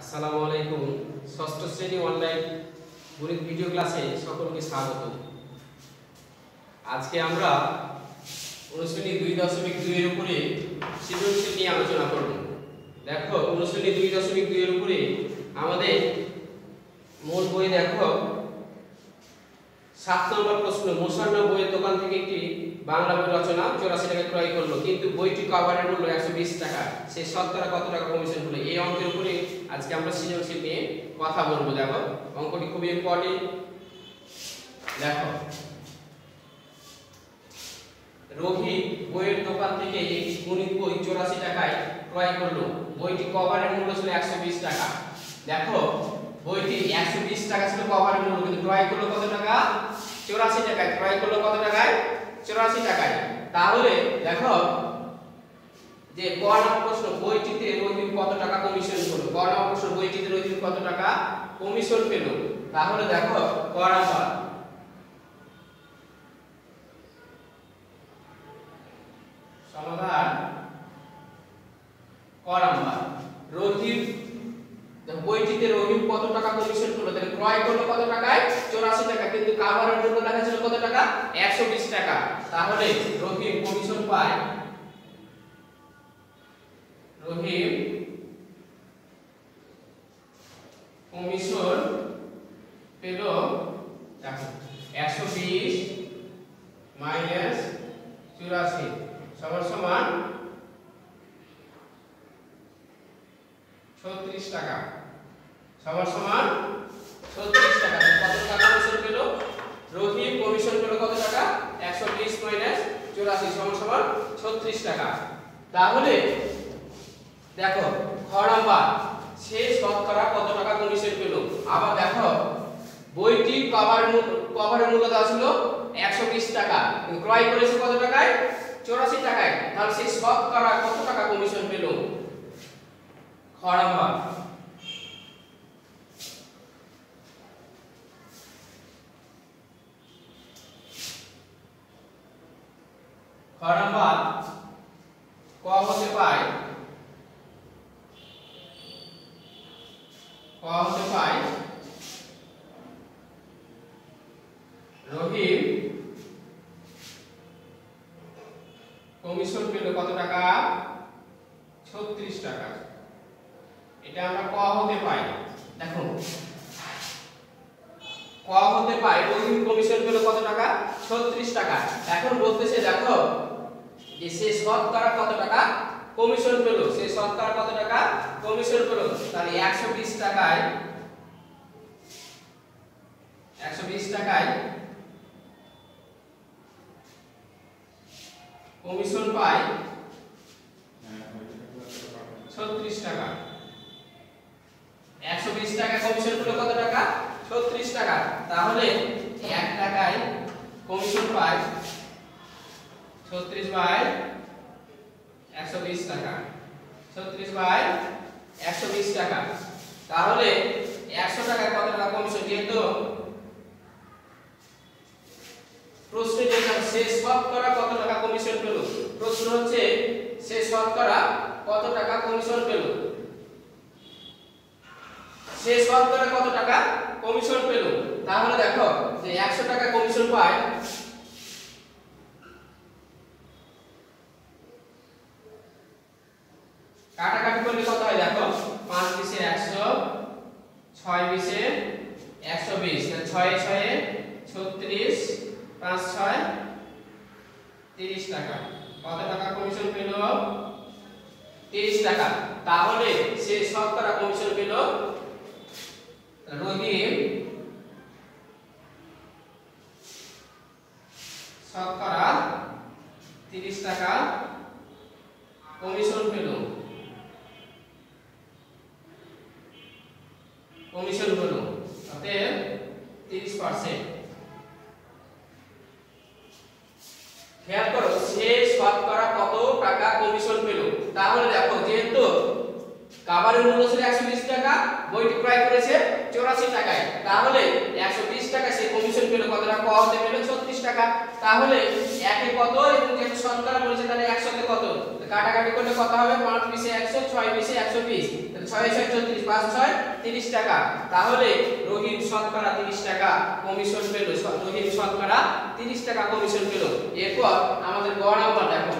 আসসালামু আলাইকুম। ষষ্ঠ শ্রেণি অনলাইন গণিত ভিডিও ক্লাসে সকলকে স্বাগত। আজকে আমরা অনুশ্রেণী দুই দশমিক দুইয়ের উপরে সৃজনশীল নিয়ে আলোচনা করব। দেখো অনুশ্রেণী দুই দশমিক দুইয়ের উপরে আমাদের মূল বই দেখো সাত নম্বর প্রশ্ন মোসান্ন বইয়ের দোকান থেকে একটি বাংলা বই রচনা, চৌরাশি টাকা ক্রয় করল, কিন্তু বইটি কভারের মূল্য একশো বিশ টাকা। সে শতকরা কত টাকা কমিশন হলো? এই অঙ্কের উপরে আজকে আমরা সৃজনশীল নিয়ে কথা বলব, দেখো। অঙ্কটি খুবই ইম্পর্টেন্ট দেখো। রোহি বইয়ের দোকান থেকে একটি গণিত বই চৌরাশি টাকায় ক্রয় করল। বইটি কভারের মূল্য ছিল একশো বিশ টাকা। দেখো, বইটি একশো বিশ টাকা ছিল কভারের মূল্য, কিন্তু ক্রয় করল কত টাকা? চৌরাশি টাকায়। ক্রয় করল কত টাকায়? চৌরাশি টাকায়। তাহলে দেখো যে ক নম্বর প্রশ্ন, বইটিতে রহিম কত টাকা কমিশন পেল? ক নম্বর প্রশ্ন, বইটিতে রহিম কত টাকা কমিশন পেল? তাহলে দেখো ক নম্বর সমাধান ক নম্বর রহিম দেখো, বইটিতে রহিম কত টাকা কমিশন করল তাহলে ক্রয় করল কত টাকায় চৌরাশি টাকা কিন্তু কাভারের মূল্য দেখা ছিল কত টাকা একশো বিশ টাকা। তাহলে রহিম কমিশন পায়। রহিম কমিশন পেল দেখো একশো বিশ মাইনাস চুরাশি সমান সমান ছত্রিশ টাকা সমান সমান ছত্রিশ টাকা কত টাকা কমিশন পেল রহিম কমিশন পেল কত টাকা একশো বিশ মাইনাস চুরাশি সমান সমান ছত্রিশ টাকা তাহলে, দেখো, খ নাম্বার সে শতকরা কত টাকা কমিশন পেল? আবার দেখো, বইটি কভার কভারের মূল্য দেওয়া ছিল বিশ টাকা। ক্রয় করেছে কত টাকায়? চৌরাশি টাকায়। তাহলে সেই শতকরা কত টাকা কমিশন পেল? খ নাম্বার। খ নাম্বার ক হতে পায় হতে পায় রহিম কমিশন পেল কত টাকা? ছত্রিশ টাকা। এটা আমরা ক হতে পাই? দেখো, ক হতে পাই, রহিম কমিশন পেল কত টাকা? ছত্রিশ টাকা। এখন বলতেছে, দেখো, যে সে শতকরা কত টাকা? কমিশন পেল সে শতকরা কত টাকা? কমিশন পেল। তাহলে একশো বিশ টাকায়, একশো বিশ টাকায় কমিশন পায় ছত্রিশ টাকা। একশো বিশ টাকা কমিশন পেল কত টাকা? ছত্রিশ টাকা। তাহলে এক টাকায় কমিশন পায় ছত্রিশ বাই একশো বিশ টাকা। ছত্রিশ বাই একশো বিশ টাকা। তাহলে একশো টাকায় কত টাকা কমিশন যেহেতু প্রশ্ন যেটা সে শতকরা কত টাকা কমিশন পেল? প্রশ্ন হচ্ছে সে শতকরা কত টাকা কমিশন পেল? সে শতকরা কত টাকা কমিশন পেল? তাহলে দেখো যে একশো টাকা কমিশন পায় কাটাকাটি করলে কত হয় দেখো, পাঁচ বিশে একশো ছয় বিশে একশো বিশ। ছয় ছয়ে ছত্রিশ, পাঁচ ছয় তিরিশ টাকা। কত টাকা কমিশন পেল? তিরিশ টাকা। তাহলে সে শতকরা কমিশন পেল? রহিম শতকরা তিরিশ টাকা কমিশন পেল। কাবারের মূল্য ছিল একশো বিশ টাকা, বইটি ক্রয় করেছে চৌরাশি টাকায়। তাহলে একশো বিশ টাকা সে কমিশন পেল কত টাকা হতে পেল ছত্রিশ টাকা। তাহলে একে কত এবং যেহেতু শতকরা বলেছে, তাহলে একশোতে কত? কাটাকাটি করলে কত হবে? পাঁচ বিশে একশো, ছয় বিশে একশো তাহলে ছয় ছয় চৌত্রিশ পাঁচ ছয় তিরিশ টাকা। তাহলে রহিম শতকরা তিরিশ টাকা কমিশন পেল রহিম শতকরা তিরিশ টাকা কমিশন পেল। এরপর আমাদের গড় নাম্বার দেখো।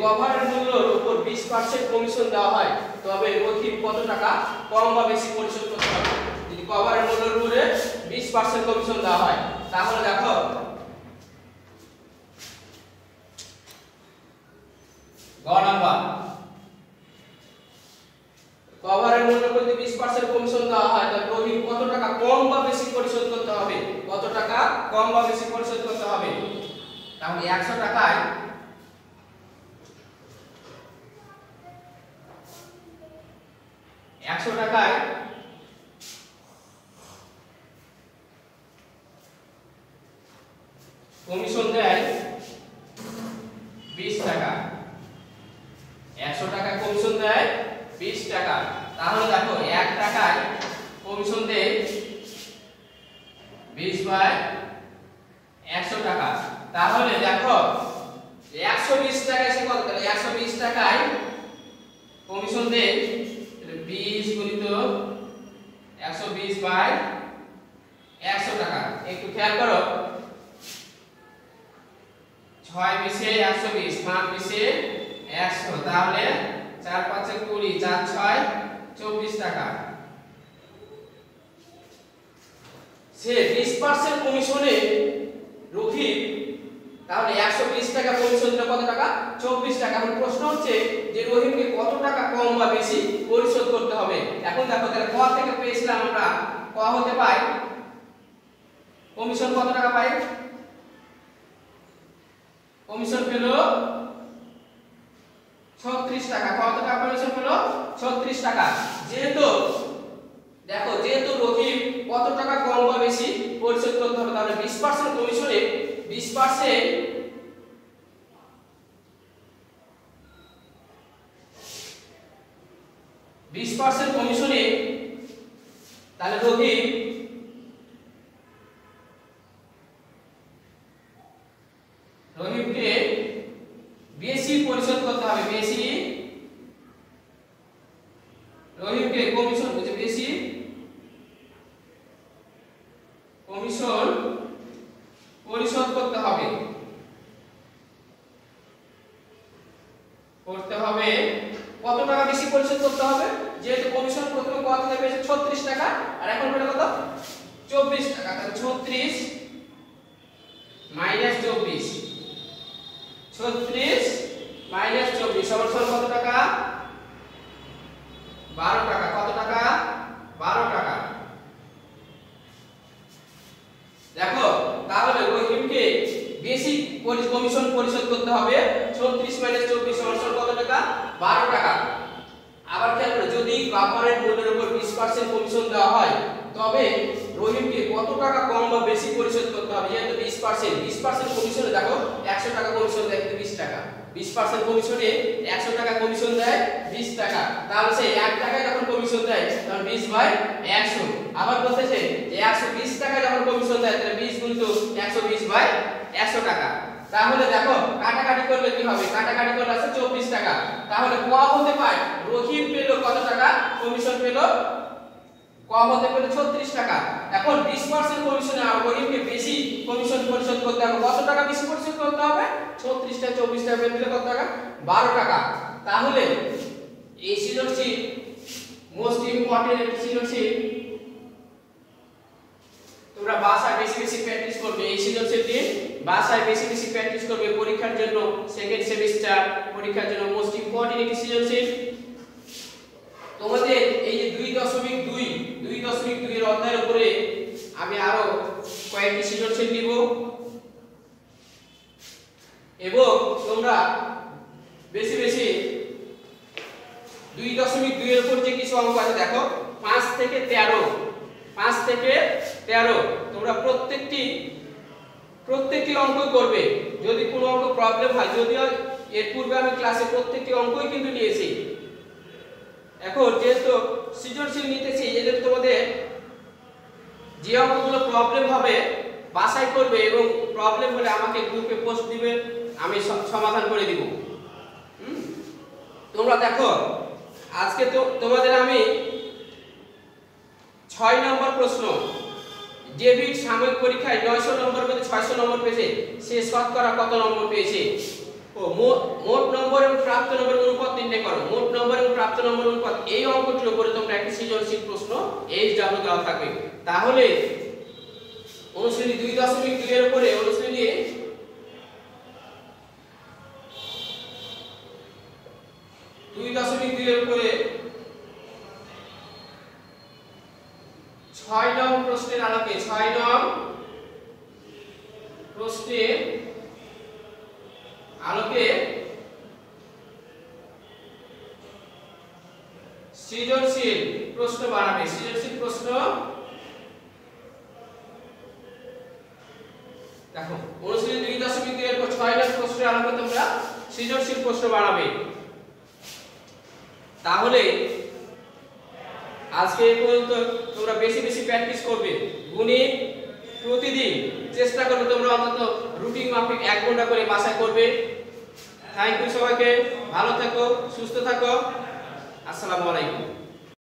যদি কভারের মূল্যের উপর 20% কমিশন দেওয়া হয়, তবে রহিম কত টাকা? কম বা বেশি পরিশোধ করতে হবে। যদি কভারের মূল্যের উপরে 20% কমিশন দেওয়া হয়, তাহলে দেখো, গ নাম্বার। কভারের মূল্য প্রতি 20% কমিশন দেওয়া হয়, তাহলে রহিম কত টাকা কম বা বেশি পরিশোধ করতে হবে? কত টাকা কম বা বেশি পরিশোধ করতে হবে? তাহলে 100 টাকায় একশো টাকায় কমিশন দেয় বিশ টাকা। একশো টাকা কমিশন দেয় বিশ টাকা। তাহলে দেখো, এক টাকায় কমিশন দেয় বিশ বাই একশো টাকা। তাহলে দেখো, একশো বিশ টাকায় সে কত? একশো বিশ টাকায় কমিশন দেয় বিশ গুণিত একশো বিশ বাই একশো টাকা। একটু খেয়াল করো ছয় বিশে একশো বিশ, পাঁচ বিশে একশো। তাহলে চার পাঁচে কুড়ি, চার ছয়, চব্বিশ টাকা। সে বিশ পার্সেন্ট কমিশনে রফিক তাহলে একশো বিশ টাকা পরিশোধ কত টাকা? চব্বিশ টাকা। এখন প্রশ্ন হচ্ছে যে রহিমকে কত টাকা কম বা বেশি পরিশোধ করতে হবে? এখন দেখো, তাহলে ক থেকে পেয়েছিলাম আমরা? ক হতে পাই? কমিশন কত টাকা পাই? কমিশন পেল ছত্রিশ টাকা। কত টাকা কমিশন পেল? ছত্রিশ টাকা। যেহেতু, দেখো, যেহেতু রহিম কত টাকা কম বা বেশি পরিশোধ করতে হবে, তাহলে বিশ পার্সেন্ট কমিশনে বিশ পার্সেন্ট বিশ পার্সেন্ট কমিশনে তাহলে রহিম রহিমকে বেশি পরিশোধ করতে হবে বেশি রহিমকে কমিশন বুঝে বেশি কমিশন পরিশোধ করতে হবে করতে হবে। কত টাকা বেশি পরিশোধ করতে হবে? যেহেতু কমিশন প্রথমে কত থেকে পেয়েছে ছত্রিশ টাকা, আর এখন পেলে কত? চব্বিশ টাকা। তাহলে ছত্রিশ মাইনাস চব্বিশ। ছত্রিশ মাইনাস চব্বিশ, সমান কত টাকা? বারো টাকা। কত টাকা? বারো টাকা। দেখো, তাহলে রহিমকে বেশি কমিশন পরিশোধ করতে হবে। ছত্রিশ মাইনাস চব্বিশ সমান সমান কত টাকা বারো টাকা। আবার খেয়াল করো, যদি কাপড়ের মূল্যের উপর বিশ পার্সেন্ট কমিশন দেওয়া হয়, তবে রহিমকে কত টাকা কম বা বেশি পরিশোধ করতে হবে? যেহেতু বিশ পার্সেন্ট বিশ পার্সেন্ট কমিশনে দেখো, একশো টাকা কমিশন দেয় কিন্তু বিশ টাকা। বিশ পার্সেন্ট কমিশনে একশো টাকা কমিশন দেয় বিশ টাকা। তাহলে সে এক টাকায় যখন কমিশন দেয় তখন বিশ বাই একশো। আবার বলতেছে যে একশো বিশ টাকায় যখন কমিশন দেয়, তাহলে বিশ গুণিত একশো বিশ বাই একশো টাকা। তাহলে দেখো, কাটাকাটি করলে কি হবে? কাটাকাটি করলে আছে চব্বিশ টাকা। তাহলে ক হতে পায় রহিম পেল কত টাকা? কমিশন পেল? ক হতে পেল ছত্রিশ টাকা। এখন বিশ পার্সেন্ট কমিশনে রহিমকে বেশি কমিশন পরিশোধ করতে হবে। কত টাকা বেশি পরিশোধ করতে হবে? ছত্রিশটা চব্বিশ টাকা বের দিলে কত টাকা? বারো টাকা। তাহলে এই সৃজনশীল মোস্ট ইম্পর্টেন্ট সৃজনশীল তোমরা বাসায় বেশি বেশি প্র্যাকটিস করবে। এই সৃজনশীলটি বাসায় বেশি বেশি প্র্যাকটিস করবে পরীক্ষার জন্য। সেকেন্ড সেমিস্টার পরীক্ষার জন্য মোস্ট ইম্পর্টেন্ট একটি সৃজনশীল তোমাদের এই যে দুই দশমিক দুই দুই দশমিক দুই এর অধ্যায়ের উপরে আমি আরও কয়েকটি সৃজনশীল দিব। এবং তোমরা বেশি বেশি দুই দশমিক দুই এর উপর যে কিছু অঙ্ক আছে, দেখো, পাঁচ থেকে তেরো, পাঁচ থেকে তেরো, তোমরা প্রত্যেকটি প্রত্যেকটি অঙ্ক করবে। যদি কোনো অঙ্ক প্রবলেম হয় যদিও এর পূর্বে আমি ক্লাসে প্রত্যেকটি অঙ্কই কিন্তু নিয়েছি। এখন যেহেতু সৃজনশীল নিতেছি এদের তোমাদের যে অঙ্কগুলো প্রবলেম হবে, বাছাই করবে এবং প্রবলেম হলে আমাকে গ্রুপে পোস্ট দিবে, আমি সমাধান করে দিব? তোমরা দেখো, আজকে তো, তোমাদের আমি ছয় নম্বর প্রশ্ন। ডেভিড সাময়িক পরীক্ষায় নয়শো নম্বর মধ্যে ছয়শো নম্বর পেয়েছে। সে শতকরা কত নম্বর পেয়েছে? ও মোট নম্বর এবং প্রাপ্ত নম্বর অনুপাত নির্ণয় করো। মোট নম্বর এবং প্রাপ্ত নম্বর অনুপাত এই অঙ্কটির উপরে তোমরা একটি সৃজনশীল প্রশ্ন এইচ ডাব্লিউ দেওয়া থাকবে। তাহলে অনুশ্রেণী দুই দশমিক দুই এর উপরে অনুশ্রেণী দুই দশমিক দুই এর উপরে ছয় নং প্রশ্নের আলোকে, ছয় নং প্রশ্নের আলোকে সৃজনশীল প্রশ্ন বানাবে। সৃজনশীল প্রশ্ন দেখো, অনুশীলনী দুই দশমিক দুই এর পর ছয় নং প্রশ্নের আলোকে তোমরা সৃজনশীল প্রশ্ন বানাবে। তাহলে আজকে এই পর্যন্ত তোমরা বেশি বেশি প্র্যাকটিস করবে। গুণে প্রতিদিন চেষ্টা করবে তোমরা অন্তত রুটিন মাফিক এক ঘণ্টা করে বাসায় করবে। থ্যাংক ইউ সবাইকে। ভালো থাকো, সুস্থ থাকো। আসসালামু আলাইকুম।